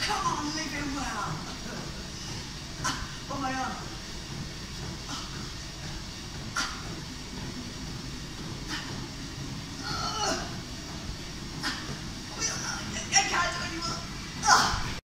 Come on, live it well. Oh, my arm. I can't do anymore. Oh.